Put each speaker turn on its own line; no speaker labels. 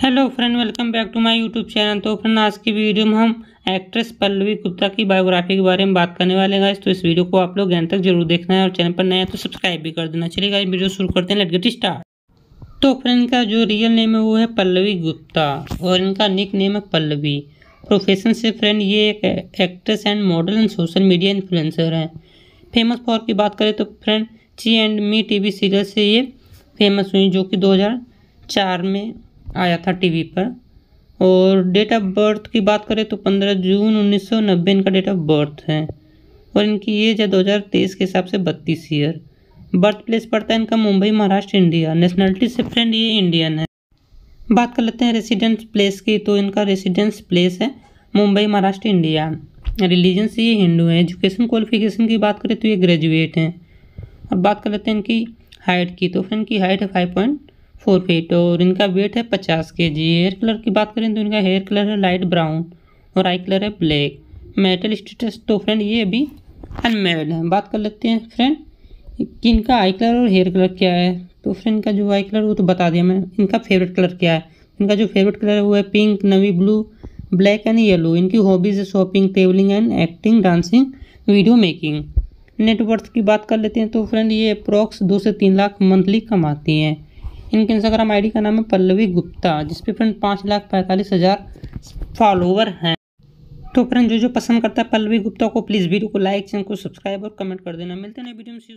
Hello friend welcome back to my YouTube channel तो friend आज की वीडियो में हम एक्ट्रेस पल्लवी गुप्ता की बायोग्राफी के बारे में बात करने वाले हैं तो इस वीडियो को आप लोग एंड तक ज़रूर देखना है और चैनल पर नए हैं तो सब्सक्राइब भी कर देना। चलिए गाइस वीडियो शुरू करते हैं. लेट गेट स्टार्ट तो फ्रेंड इनका जो रियल नेम है, वो है पल्लवी गुप्ता और इनका निक नेम है पल्लवी। प्रोफेशन से फ्रेंड ये एक actress and model and social media influencer हैं। फ़ेमस फॉर की बात करें तो फ्रेंड ची एंड मी टीवी सीरियल से ये फ़ेमस हुई, जो कि 2004 में आया था टीवी पर। और डेट ऑफ़ बर्थ की बात करें तो पंद्रह जून उन्नीस सौ नब्बे इनका डेट ऑफ़ बर्थ है। और इनकी एज है दो हज़ार तेईस के हिसाब से बत्तीस ईयर बर्थ प्लेस पड़ता है इनका मुंबई, महाराष्ट्र, इंडिया। नेशनलिटी से फ्रेंड ये इंडियन है। बात कर लेते हैं रेसिडेंस प्लेस की। तो इनका रेसिडेंस प्लेस है मुंबई, महाराष्ट्र, इंडिया। रिलीजन से ये हिंदू हैं। एजुकेशन क्वालिफिकेशन की बात करें तो ये ग्रेजुएट हैं। अब बात कर लेते हैं इनकी हाइट की। तो फ्रेंड की हाइट है फाइव पॉइंट फोर फीट और इनका वेट है पचास के जी हेयर कलर की बात करें तो इनका हेयर कलर है लाइट ब्राउन और आई कलर है ब्लैक। मेटल स्टेटस तो फ्रेंड ये अभी अनमेरिड है। बात कर लेते हैं फ्रेंड कि इनका आई कलर और हेयर कलर क्या है। तो फ्रेंड इनका जो आई कलर वो तो बता दिया मैं इनका फेवरेट कलर क्या है? इनका जो फेवरेट कलर है वो है pink, navy blue, black and yellow. इनकी हॉबीज़ है shopping, travelling and acting, dancing, video making. Net worth की बात कर लेते हैं तो फ्रेंड ये अप्रॉक्स दो से तीन लाख मंथली कमाती हैं। इनके इंस्टाग्राम आईडी का नाम है पल्लवी गुप्ता जिसपे फ्रेंड पाँच लाख पैंतालीस हज़ार फॉलोवर हैं। तो फ्रेंड जो जो पसंद करता है पल्लवी गुप्ता को प्लीज़ वीडियो को लाइक चैनल को सब्सक्राइब और कमेंट कर देना। मिलते हैं वीडियो में सी